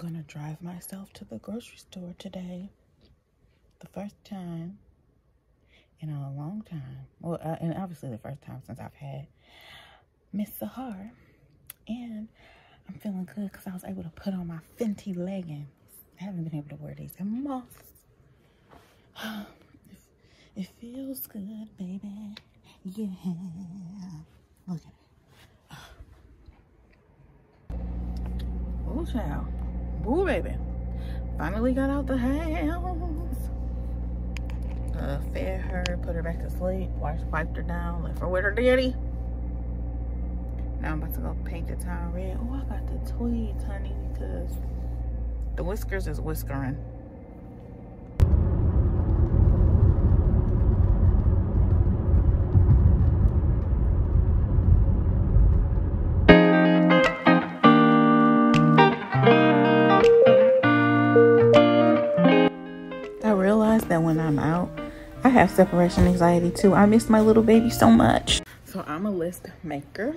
I'm gonna drive myself to the grocery store today. The first time in a long time. Well, uh, and obviously the first time since I've had Miss Sahar. And I'm feeling good because I was able to put on my Fenty leggings. I haven't been able to wear these in months. it, it feels good, baby. Yeah. Look at it. Oh, child. Boo, baby. Finally got out the house. Uh, fed her, put her back to sleep, washed, wiped her down, left her with her daddy. Now I'm about to go paint the town red. Oh, I got the tweeds, honey, because the whiskers is whiskering. That when I'm out, I have separation anxiety too. I miss my little baby so much. So I'm a list maker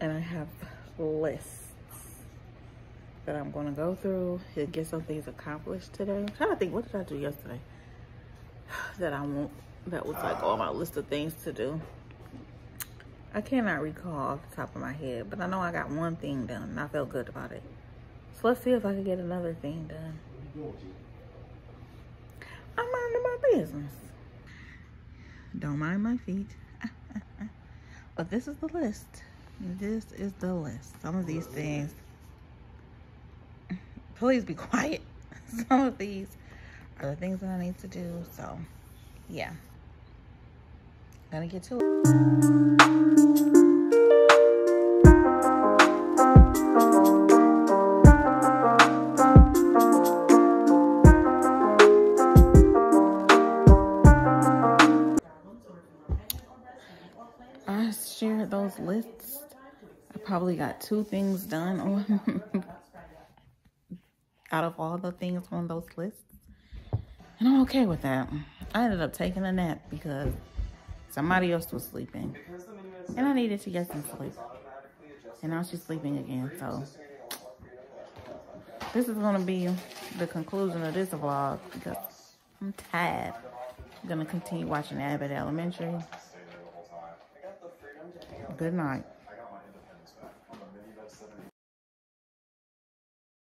and I have lists that I'm going to go through to get some things accomplished today. I'm trying to think, what did I do yesterday that I want, that was like on my list of things to do. I cannot recall off the top of my head, but I know I got one thing done and I felt good about it. So let's see if I can get another thing done. I'm minding my business. Don't mind my feet. but this is the list. This is the list. Some of these things, please be quiet. Some of these are the things that I need to do. So, yeah. Gonna get to it. I shared those lists. I probably got two things done on out of all the things on those lists. And I'm okay with that. I ended up taking a nap because somebody else was sleeping. And I needed to get some sleep. And now she's sleeping again, so this is gonna be the conclusion of this vlog because I'm tired. I'm gonna continue watching Abbott Elementary. Good night.